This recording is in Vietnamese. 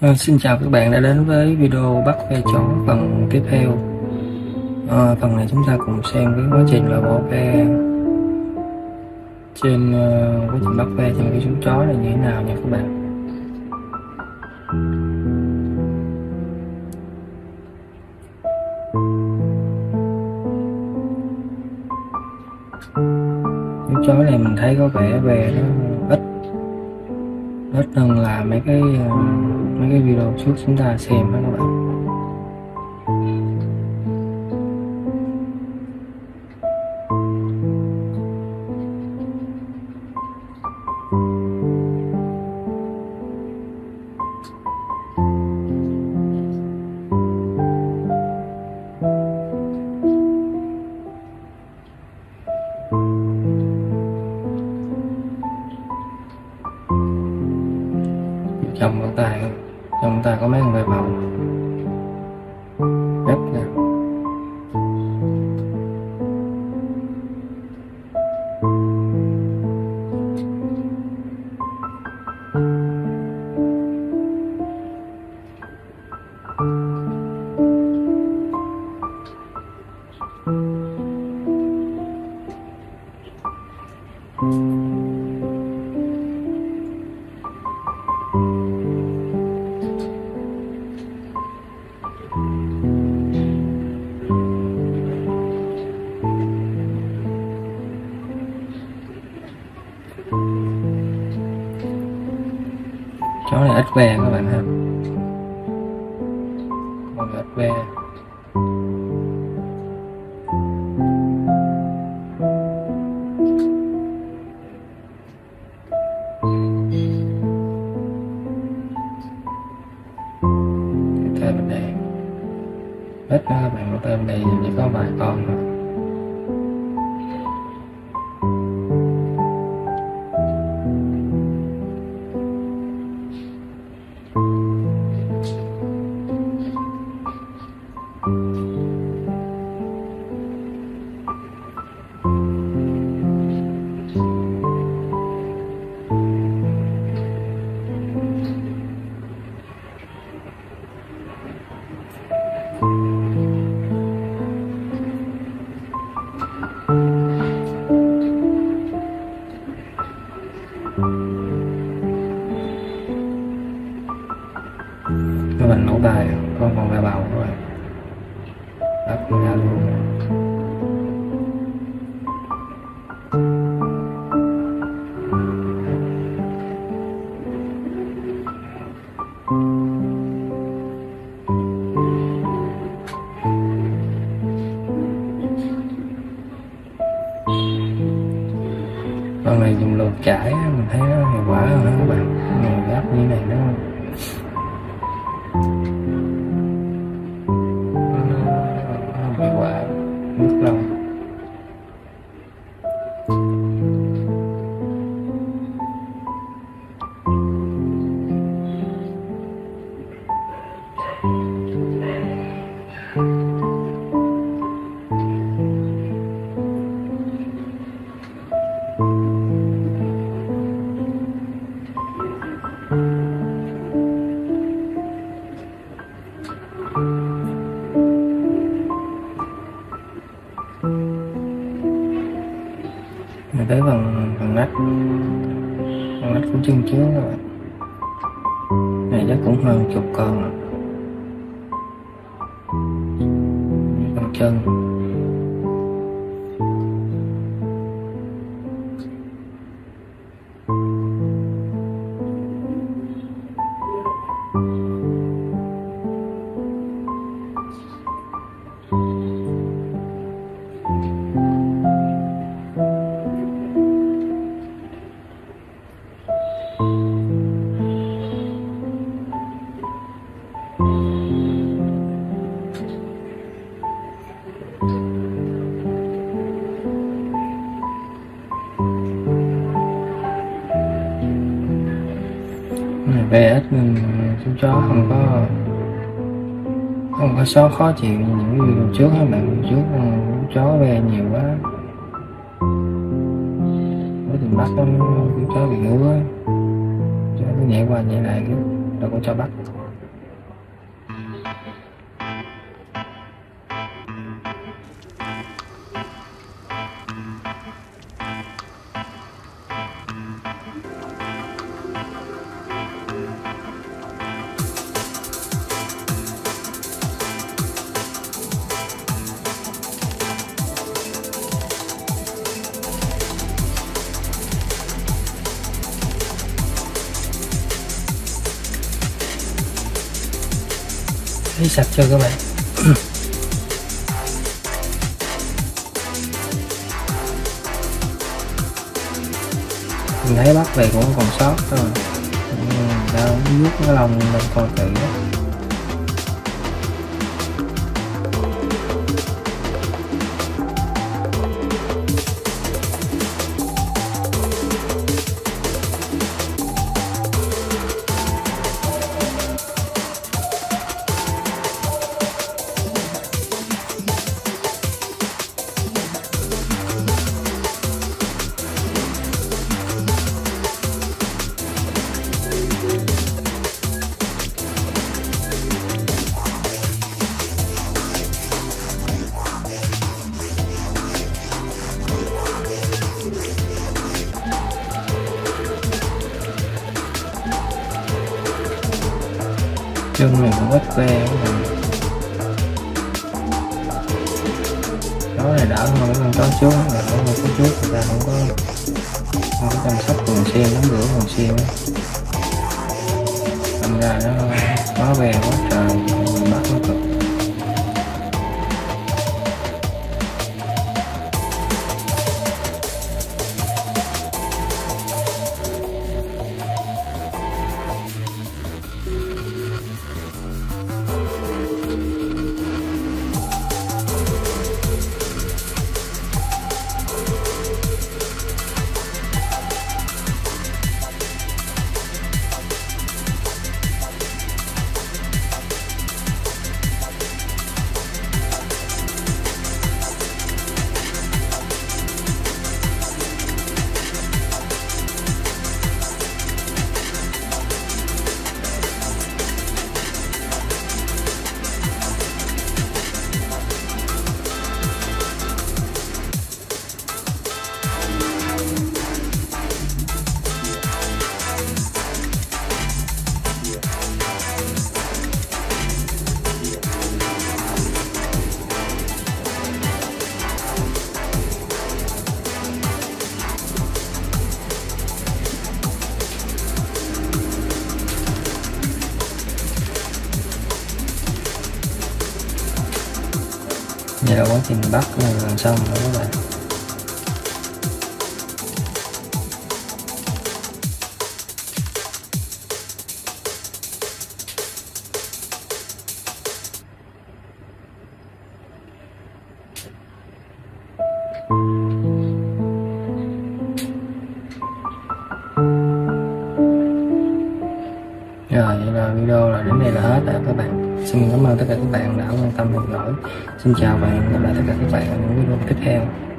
À, xin chào các bạn đã đến với video bắt ve chó phần tiếp theo. À, phần này chúng ta cùng xem cái quá trình loại bỏ ve trên uh, quá trình bắt ve trên cái chú chó là như thế nào nha các bạn. Chú chó này mình thấy có vẻ về nó ít ít hơn là mấy cái uh, mấy cái video trước chúng ta xem đó các bạn. Trong con tay chúng ta có mấy con ve bầu rất you. Chó này ít ve các bạn ha. Con ít ve tay bên đây. Hết đó các bạn tay bên đây chỉ có vài con thôi cái mình nổ tài à? có con ra bào rồi đắp ra luôn. Con này dùng lột chải nó tới phần phần nách. Phần nách của chân trước các bạn này, chắc cũng hơn chục con rồi phần chân. Về ít nên chú chó không có không có số khó chịu như những người trước á bạn. Trước ờ, chú chó về nhiều quá. Mới tìm bắt nó, chú chó bị ngứa á. Nó nhảy qua nhảy lại cái đâu có cho bắt. Lấy sạch cho các bạn mình thấy bắt về cũng còn sót thôi đâu nước cái lòng mình còn tự đó. Này cũng ít ve đó này đỡ hơn con chó trước là nó con chó trước người ta không có không có chăm sóc thường xuyên lắm rửa thường xuyên á. Thành ra nó quá ve quá trời mình bắt nó cực. Quá trình bắt là xong rồi. các bạn rồi, vậy là video là đến đây là hết rồi các bạn. Xin cảm ơn tất cả các bạn đã quan tâm theo dõi. Xin chào và hẹn gặp lại tất cả các bạn ở những video tiếp theo.